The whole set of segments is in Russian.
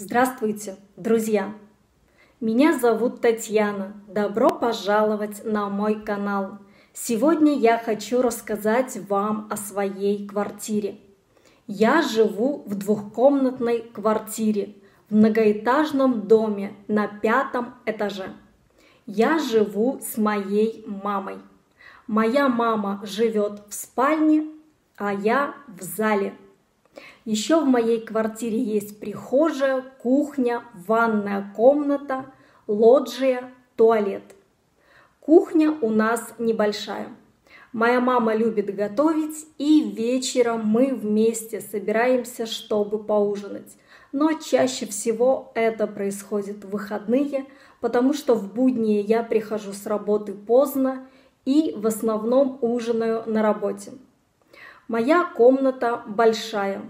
Здравствуйте, друзья! Меня зовут Татьяна. Добро пожаловать на мой канал. Сегодня я хочу рассказать вам о своей квартире. Я живу в двухкомнатной квартире в многоэтажном доме на пятом этаже. Я живу с моей мамой. Моя мама живет в спальне, а я в зале – еще в моей квартире есть прихожая, кухня, ванная комната, лоджия, туалет. Кухня у нас небольшая. Моя мама любит готовить, и вечером мы вместе собираемся, чтобы поужинать. Но чаще всего это происходит в выходные, потому что в будни я прихожу с работы поздно и в основном ужинаю на работе. Моя комната большая,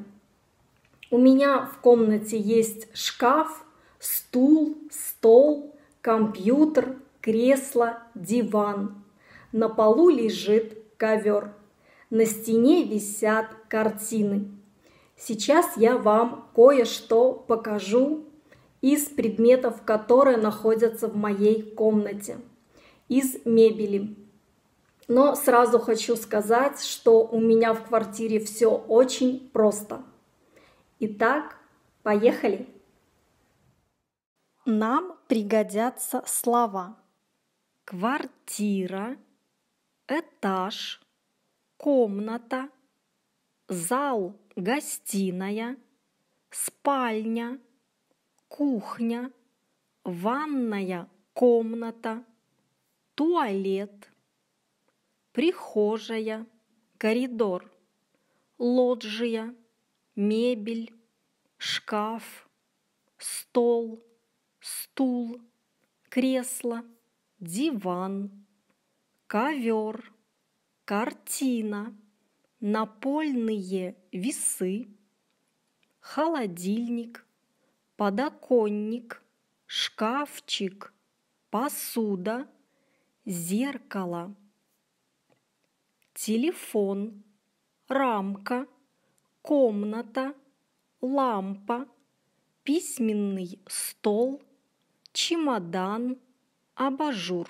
у меня в комнате есть шкаф, стул, стол, компьютер, кресло, диван. На полу лежит ковер. На стене висят картины. Сейчас я вам кое-что покажу из предметов, которые находятся в моей комнате, из мебели. Но сразу хочу сказать, что у меня в квартире все очень просто – Итак, поехали! Нам пригодятся слова квартира, этаж, комната, зал, гостиная, спальня, кухня, ванная комната, туалет, прихожая, коридор, лоджия – мебель, шкаф, стол, стул, кресло, диван, ковер, картина, напольные весы, холодильник, подоконник, шкафчик, посуда, зеркало, телефон, рамка – комната, лампа, письменный стол, чемодан, абажур.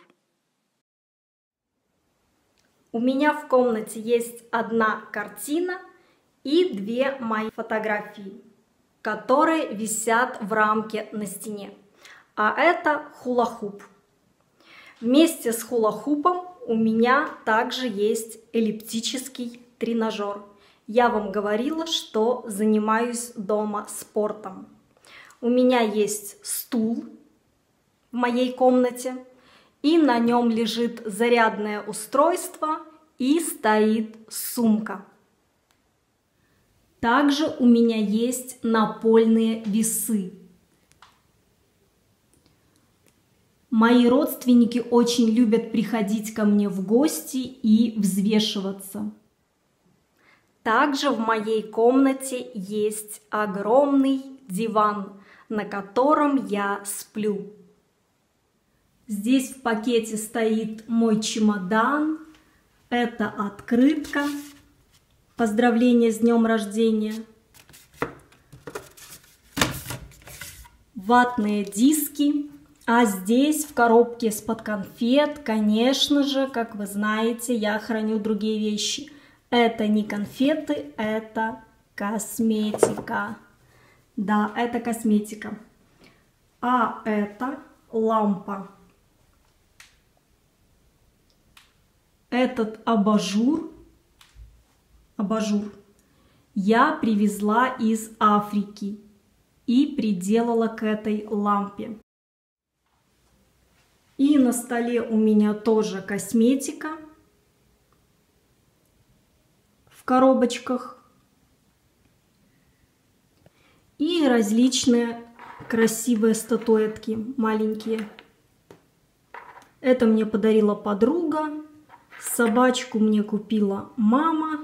У меня в комнате есть одна картина и две мои фотографии, которые висят в рамке на стене. А это хулахуп. Вместе с хулахупом у меня также есть эллиптический тренажер – я вам говорила, что занимаюсь дома спортом. У меня есть стул в моей комнате, и на нем лежит зарядное устройство и стоит сумка. Также у меня есть напольные весы. Мои родственники очень любят приходить ко мне в гости и взвешиваться. Также в моей комнате есть огромный диван, на котором я сплю. Здесь в пакете стоит мой чемодан. Это открытка. Поздравление с днем рождения. Ватные диски. А здесь в коробке из-под конфет, конечно же, как вы знаете, я храню другие вещи – это не конфеты, это косметика. Да, это косметика. А это лампа. Этот абажур, абажур я привезла из Африки и приделала к этой лампе. И на столе у меня тоже косметика – коробочках. И различные красивые статуэтки маленькие. Это мне подарила подруга. Собачку мне купила мама.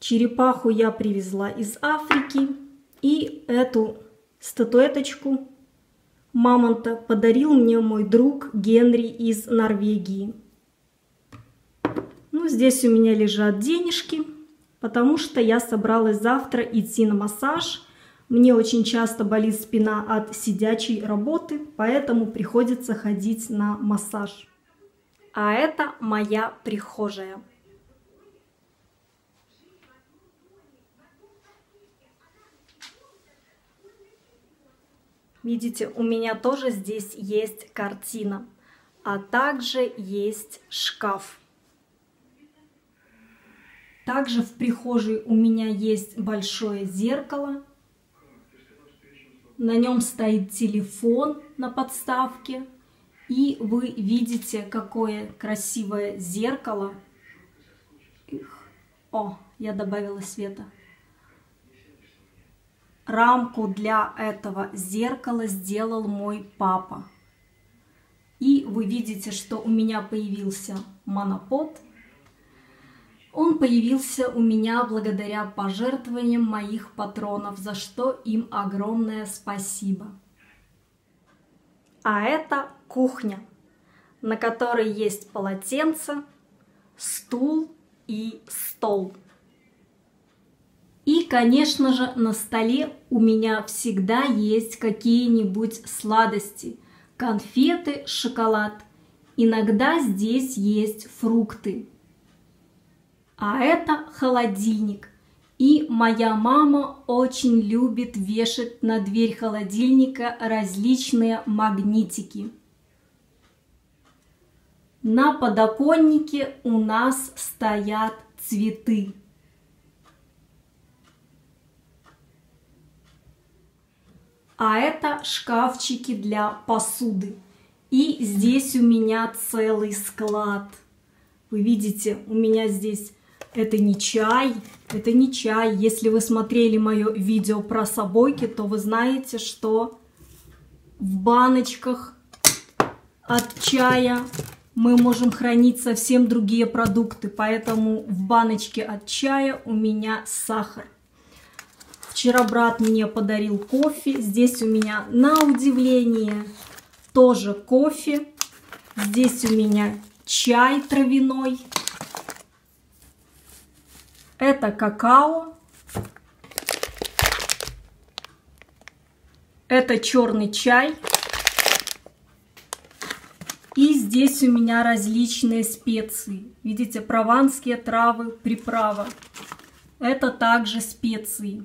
Черепаху я привезла из Африки. И эту статуэточку мамонта подарил мне мой друг Генри из Норвегии здесь у меня лежат денежки, потому что я собралась завтра идти на массаж. Мне очень часто болит спина от сидячей работы, поэтому приходится ходить на массаж. А это моя прихожая. Видите, у меня тоже здесь есть картина, а также есть шкаф. Также в прихожей у меня есть большое зеркало. На нем стоит телефон на подставке. И вы видите, какое красивое зеркало. О, я добавила света. Рамку для этого зеркала сделал мой папа. И вы видите, что у меня появился монопод. Он появился у меня благодаря пожертвованиям моих патронов, за что им огромное спасибо. А это кухня, на которой есть полотенце, стул и стол. И, конечно же, на столе у меня всегда есть какие-нибудь сладости, конфеты, шоколад. Иногда здесь есть фрукты. А это холодильник. И моя мама очень любит вешать на дверь холодильника различные магнитики. На подоконнике у нас стоят цветы. а это шкафчики для посуды. И здесь у меня целый склад. Вы видите, у меня здесь это не чай, это не чай. Если вы смотрели мое видео про собойки, то вы знаете, что в баночках от чая мы можем хранить совсем другие продукты. Поэтому в баночке от чая у меня сахар. Вчера брат мне подарил кофе. Здесь у меня на удивление тоже кофе. Здесь у меня чай травяной. Это какао. Это черный чай. И здесь у меня различные специи. Видите, прованские травы, приправа. Это также специи.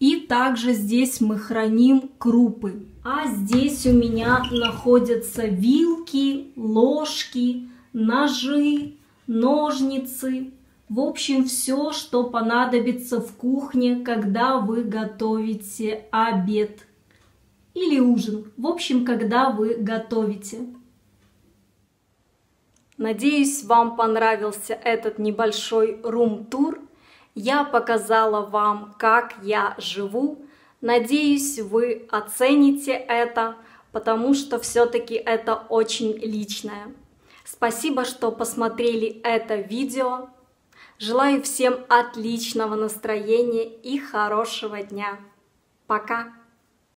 И также здесь мы храним крупы. А здесь у меня находятся вилки, ложки, ножи, ножницы. В общем, все, что понадобится в кухне, когда вы готовите обед или ужин. В общем, когда вы готовите. Надеюсь, вам понравился этот небольшой рум-тур я показала вам, как я живу. Надеюсь, вы оцените это, потому что все-таки это очень личное. Спасибо, что посмотрели это видео. Желаю всем отличного настроения и хорошего дня. Пока!